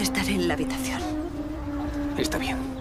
Estaré en la habitación. Está bien.